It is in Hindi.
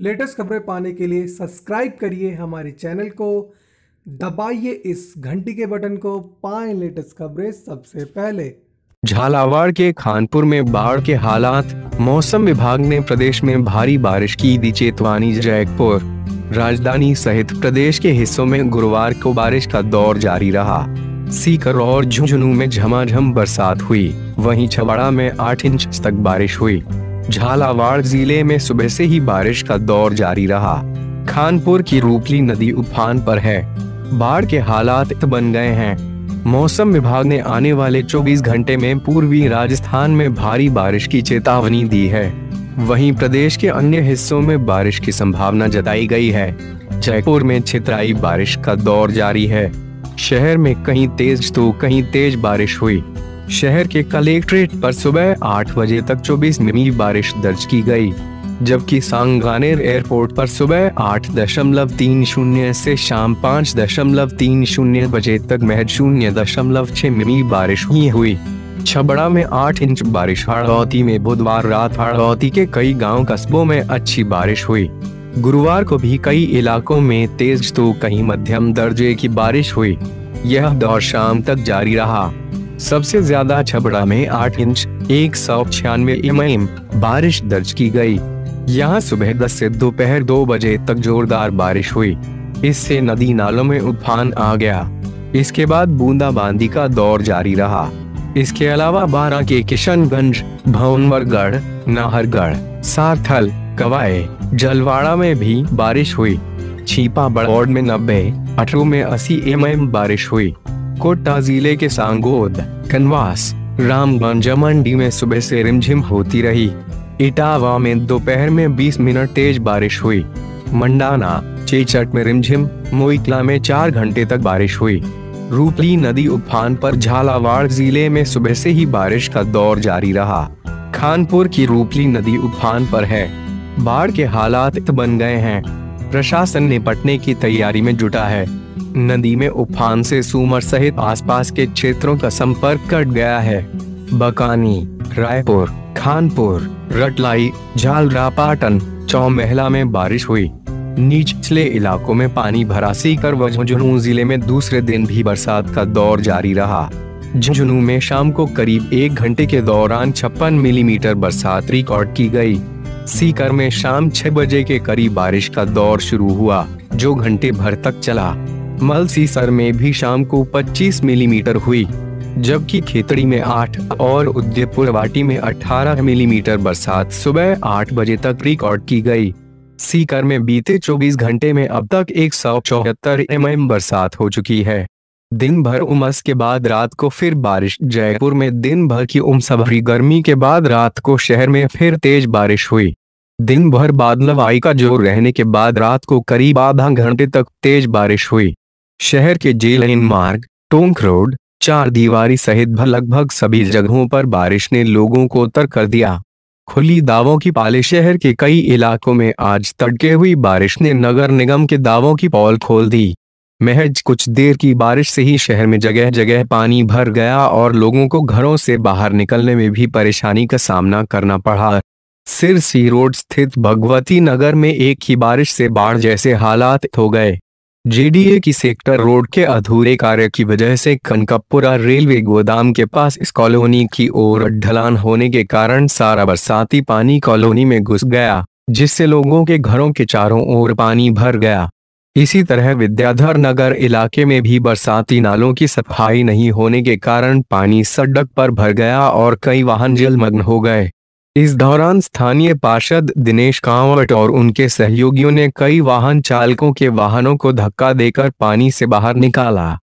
लेटेस्ट खबरें पाने के लिए सब्सक्राइब करिए हमारे चैनल को। दबाइए इस घंटी के बटन को। पाएँ लेटेस्ट खबरें सबसे पहले। झालावाड़ के खानपुर में बाढ़ के हालात। मौसम विभाग ने प्रदेश में भारी बारिश की दी चेतावनी जयपुर। राजधानी सहित प्रदेश के हिस्सों में गुरुवार को बारिश का दौर जारी रहा। सीकर और झुंझुनू में झमाझम बरसात हुई। वहीं छबड़ा में आठ इंच तक बारिश हुई। झालावाड़ ज़िले में सुबह से ही बारिश का दौर जारी रहा। खानपुर की रूपली नदी उफान पर है। बाढ़ के हालात बन गए हैं। मौसम विभाग ने आने वाले 24 घंटे में पूर्वी राजस्थान में भारी बारिश की चेतावनी दी है। वहीं प्रदेश के अन्य हिस्सों में बारिश की संभावना जताई गई है। जयपुर में छितराई बारिश का दौर जारी है। शहर में कहीं तेज तो कहीं तेज बारिश हुई। शहर के कलेक्ट्रेट पर सुबह 8 बजे तक 24 मिमी बारिश दर्ज की गई, जबकि सांगानेर एयरपोर्ट पर सुबह आठ दशमलव तीन शून्य से शाम पाँच दशमलव तीन शून्य बजे तक महज शून्य दशमलव छह मिमी बारिश हुई हुई। छबड़ा में आठ इंच बारिश, हाड़ौती में बुधवार रात हाड़ौती के कई गाँव कस्बों में अच्छी बारिश हुई। गुरुवार को भी कई इलाकों में तेज तो कहीं मध्यम दर्जे की बारिश हुई। यह दौर शाम तक जारी रहा। सबसे ज़्यादा छबड़ा में आठ इंच, एक सौ छियानवे बारिश दर्ज की गई। यहाँ सुबह 10 से दोपहर दो बजे तक जोरदार बारिश हुई। इससे नदी नालों में उफान आ गया। इसके बाद बूंदाबांदी का दौर जारी रहा। इसके अलावा बारह के किशनगंज, भवनवरगढ़, नाहरगढ़, सारथल, कवाए, जलवाड़ा में भी बारिश हुई। छीपा बड़ौड में नब्बे, अठरू में अस्सी एम बारिश हुई। कोटा ज़िले के सांगोद, कनवास रामगंज मंडी में सुबह से रिमझिम होती रही। इटावा में दोपहर में 20 मिनट तेज बारिश हुई। मंडाना, चेचट में रिमझिम, मोइकला में चार घंटे तक बारिश हुई। रूपली नदी उफान पर झालावाड़ ज़िले में सुबह से ही बारिश का दौर जारी रहा। खानपुर की रूपली नदी उफान पर है। बाढ़ के हालात बन गए हैं। प्रशासन निपटने की तैयारी में जुटा है। नदी में उफान से सूमर सहित आसपास के क्षेत्रों का संपर्क कट गया है। बकानी, रायपुर, खानपुर, रटलाई, झालरापाटन, चौमहला में बारिश हुई। निचले इलाकों में पानी भरा सीकर व झुंझुनू ज़िले में दूसरे दिन भी बरसात का दौर जारी रहा। झुंझुनू में शाम को करीब एक घंटे के दौरान छप्पन मिलीमीटर बरसात रिकॉर्ड की गई। सीकर में शाम छह बजे के करीब बारिश का दौर शुरू हुआ, जो घंटे भर तक चला। मलसीसर में भी शाम को 25 मिलीमीटर हुई, जबकि खेतड़ी में 8 और उदयपुर वाटी में 18 मिलीमीटर बरसात सुबह 8 बजे तक रिकॉर्ड की गई। सीकर में बीते 24 घंटे में अब तक एक सौ चौहत्तर एम बरसात हो चुकी है। दिन भर उमस के बाद रात को फिर बारिश, जयपुर में दिन भर की उमस भरी गर्मी के बाद रात को शहर में फिर तेज बारिश हुई। दिन भर बादलवाई का ज़ोर रहने के बाद रात को करीब आधा घंटे तक तेज बारिश हुई। शहर के जेल मार्ग, टोंक रोड, चार दीवारी सहित लगभग सभी जगहों पर बारिश ने लोगों को तर कर दिया। खुली दावों की पाले शहर के कई इलाकों में आज तड़के हुई बारिश ने नगर निगम के दावों की पौल खोल दी। महज कुछ देर की बारिश से ही शहर में जगह जगह पानी भर गया और लोगों को घरों से बाहर निकलने में भी परेशानी का सामना करना पड़ा। सिरसी रोड स्थित भगवती नगर में एक ही बारिश से बाढ़ जैसे हालात हो गए। जेडीए की सेक्टर रोड के अधूरे कार्य की वजह से कनकपुरा रेलवे गोदाम के पास इस कॉलोनी की ओर ढलान होने के कारण सारा बरसाती पानी कॉलोनी में घुस गया, जिससे लोगों के घरों के चारों ओर पानी भर गया। इसी तरह विद्याधर नगर इलाके में भी बरसाती नालों की सफ़ाई नहीं होने के कारण पानी सड़क पर भर गया और कई वाहन जलमग्न हो गए। इस दौरान स्थानीय पार्षद दिनेश कांवट और उनके सहयोगियों ने कई वाहन चालकों के वाहनों को धक्का देकर पानी से बाहर निकाला।